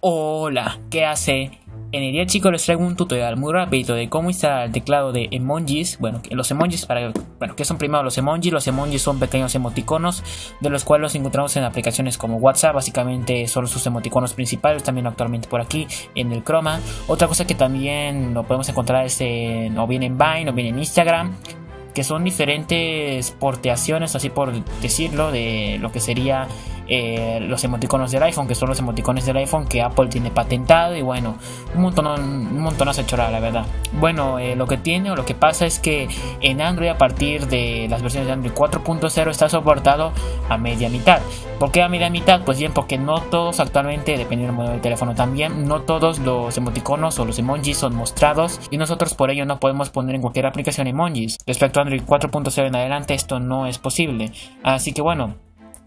Hola, ¿qué hace? En el día chicos les traigo un tutorial muy rápido de cómo instalar el teclado de emojis. Bueno, los emojis para... Bueno, ¿qué son primero los emojis? Los emojis son pequeños emoticonos de los cuales los encontramos en aplicaciones como WhatsApp. Básicamente son sus emoticonos principales, también actualmente por aquí en el Chroma. Otra cosa que también lo podemos encontrar es en, o bien en Vine o bien en Instagram que son diferentes porteaciones, así por decirlo, de lo que sería eh, los emoticonos del iPhone, que son los emoticones del iPhone que Apple tiene patentado y bueno, un montón, un montón hace chorada, la verdad. Bueno, eh, lo que tiene o lo que pasa es que en Android a partir de las versiones de Android 4.0 está soportado a media mitad. ¿Por qué a media mitad? Pues bien, porque no todos actualmente, dependiendo del modelo del teléfono también, no todos los emoticonos o los emojis son mostrados y nosotros por ello no podemos poner en cualquier aplicación emojis. Respecto a Android 4.0 en adelante esto no es posible. Así que bueno,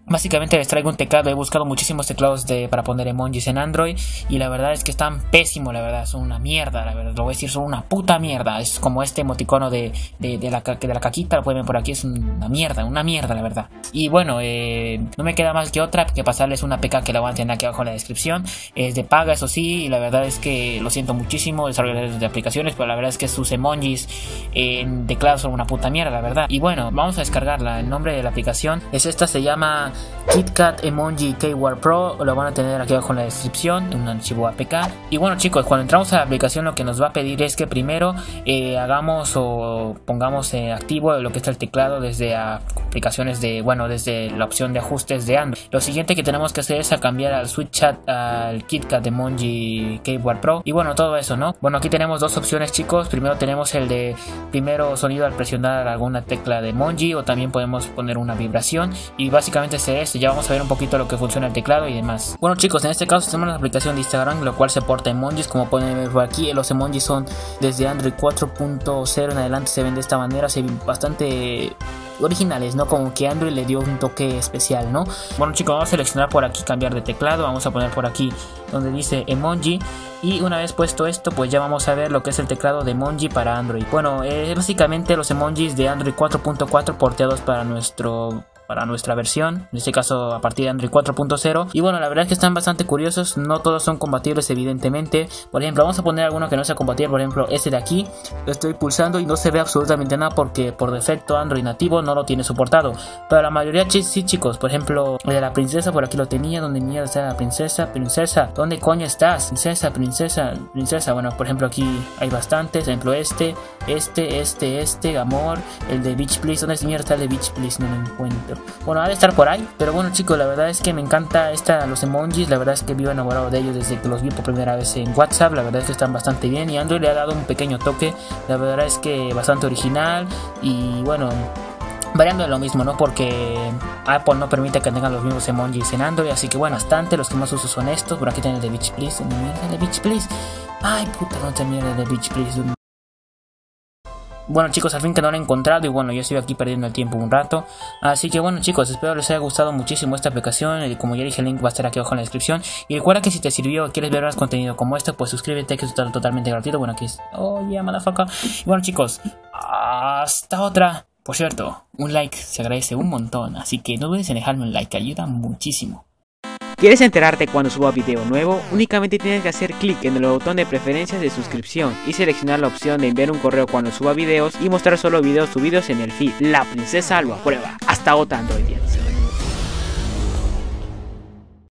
Básicamente les traigo un teclado, he buscado muchísimos teclados de, para poner emojis en Android y la verdad es que están pésimos, la verdad, son una mierda, la verdad, lo voy a decir, son una puta mierda, es como este emoticono de, de, la, de la caquita, lo pueden ver por aquí, es una mierda, una mierda, la verdad. Y bueno, eh, no me queda más que otra que pasarles una PK que la van a tener aquí abajo en la descripción, es de paga, eso sí, y la verdad es que lo siento muchísimo, desarrolladores de aplicaciones, pero la verdad es que sus emojis en teclado son una puta mierda, la verdad. Y bueno, vamos a descargarla, el nombre de la aplicación es esta, se llama KitKat Emoji Keyword Pro lo van a tener aquí abajo en la descripción, un archivo APK. Y bueno chicos, cuando entramos a la aplicación lo que nos va a pedir es que primero eh, hagamos o pongamos eh, activo lo que está el teclado desde aplicaciones de, bueno, desde la opción de ajustes de Android. Lo siguiente que tenemos que hacer es cambiar al Switch Chat al KitKat Emoji Keyboard Pro. Y bueno, todo eso, ¿no? Bueno, aquí tenemos dos opciones chicos. Primero tenemos el de primero sonido al presionar alguna tecla de emoji o también podemos poner una vibración. Y básicamente es, ya vamos a ver un poquito lo que funciona el teclado y demás. Bueno chicos, en este caso tenemos la aplicación de Instagram, lo cual se porta emojis, como pueden ver por aquí, los emojis son desde Android 4.0 en adelante se ven de esta manera, se ven bastante originales, ¿no? Como que Android le dio un toque especial, ¿no? Bueno chicos, vamos a seleccionar por aquí cambiar de teclado, vamos a poner por aquí donde dice emoji y una vez puesto esto pues ya vamos a ver lo que es el teclado de emoji para Android. Bueno, es básicamente los emojis de Android 4.4 porteados para nuestro para nuestra versión, en este caso a partir de Android 4.0. Y bueno, la verdad es que están bastante curiosos, no todos son compatibles evidentemente. Por ejemplo, vamos a poner alguno que no sea compatible, por ejemplo, este de aquí, lo estoy pulsando y no se ve absolutamente nada porque por defecto Android nativo no lo tiene soportado. Pero la mayoría sí chicos, por ejemplo, el de la princesa por aquí lo tenía, donde mierda está la princesa, princesa, ¿dónde coño estás? Princesa, princesa, princesa, bueno, por ejemplo aquí hay bastantes, por ejemplo este, este, este, este, amor, el de Beach Please, ¿dónde mierda está el de Beach Please? No lo encuentro. Bueno, ha de estar por ahí. Pero bueno, chicos, la verdad es que me encanta esta, los emojis. La verdad es que vivo enamorado de ellos desde que los vi por primera vez en WhatsApp. La verdad es que están bastante bien. Y Android le ha dado un pequeño toque. La verdad es que bastante original. Y bueno, variando de lo mismo, ¿no? Porque Apple no permite que tengan los mismos emojis en Android. Así que bueno, bastante. Los que más uso son estos. Por aquí tienen el de Beach Please. De Beach Please. Ay, puta, no te mierda de Beach Please. Bueno chicos, al fin que no lo he encontrado y bueno, yo estoy aquí perdiendo el tiempo un rato. Así que bueno chicos, espero les haya gustado muchísimo esta aplicación. Como ya dije, el link va a estar aquí abajo en la descripción. Y recuerda que si te sirvió o quieres ver más contenido como este, pues suscríbete que es totalmente gratuito. Bueno, aquí es... Oh yeah, motherfucker. Y bueno chicos, hasta otra. Por cierto, un like se agradece un montón. Así que no dudes en dejarme un like, ayuda muchísimo. ¿Quieres enterarte cuando suba video nuevo? Únicamente tienes que hacer clic en el botón de preferencias de suscripción y seleccionar la opción de enviar un correo cuando suba videos y mostrar solo videos subidos en el feed. La princesa lo aprueba. Hasta otra Android.